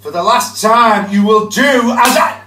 For the last time, you will do as I.